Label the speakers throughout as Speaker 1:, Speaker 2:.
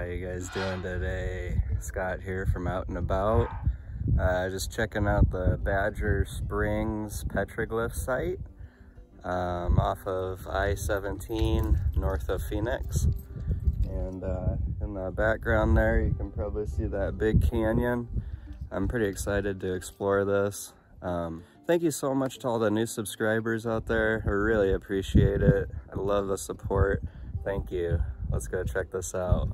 Speaker 1: how you guys doing today? Scott here from Out and About. Uh, just checking out the Badger Springs petroglyph site um, off of I-17 north of Phoenix. And uh, in the background there, you can probably see that big canyon. I'm pretty excited to explore this. Um, thank you so much to all the new subscribers out there. I really appreciate it. I love the support. Thank you. Let's go check this out.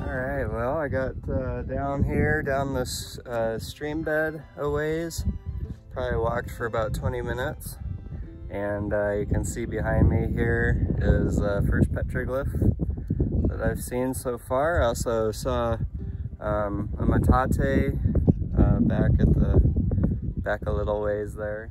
Speaker 1: All right, well, I got uh, down here, down this uh, stream bed a ways. Probably walked for about 20 minutes. And uh, you can see behind me here is the first petroglyph that I've seen so far. I also saw um, a metate uh, back at the, back a little ways there.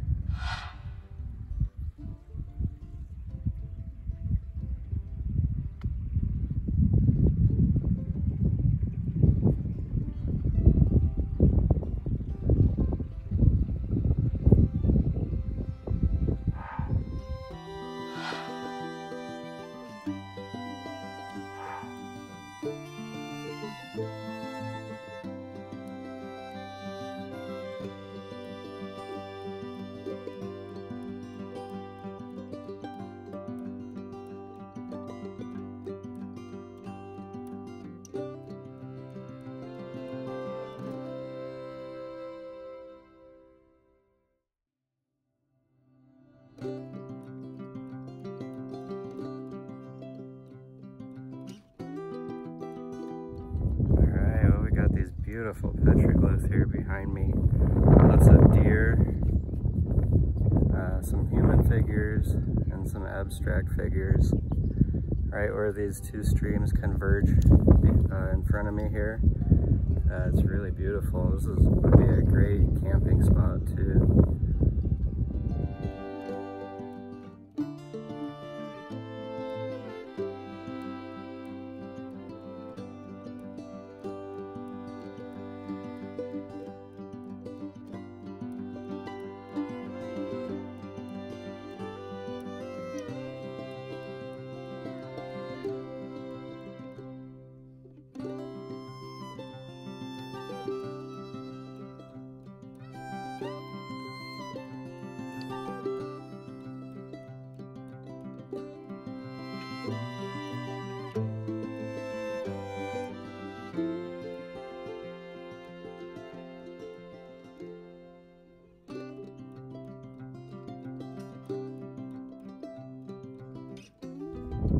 Speaker 1: Beautiful petroglyphs here behind me. Lots of deer, uh, some human figures, and some abstract figures. Right where these two streams converge uh, in front of me here. Uh, it's really beautiful. This is, would be a great camping spot too.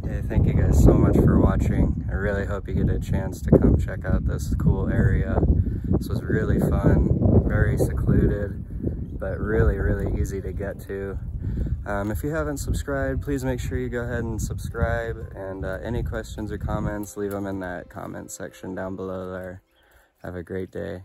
Speaker 1: Hey, thank you guys so much for watching. I really hope you get a chance to come check out this cool area. This was really fun, very secluded, but really, really easy to get to. Um, if you haven't subscribed, please make sure you go ahead and subscribe. And uh, any questions or comments, leave them in that comment section down below there. Have a great day.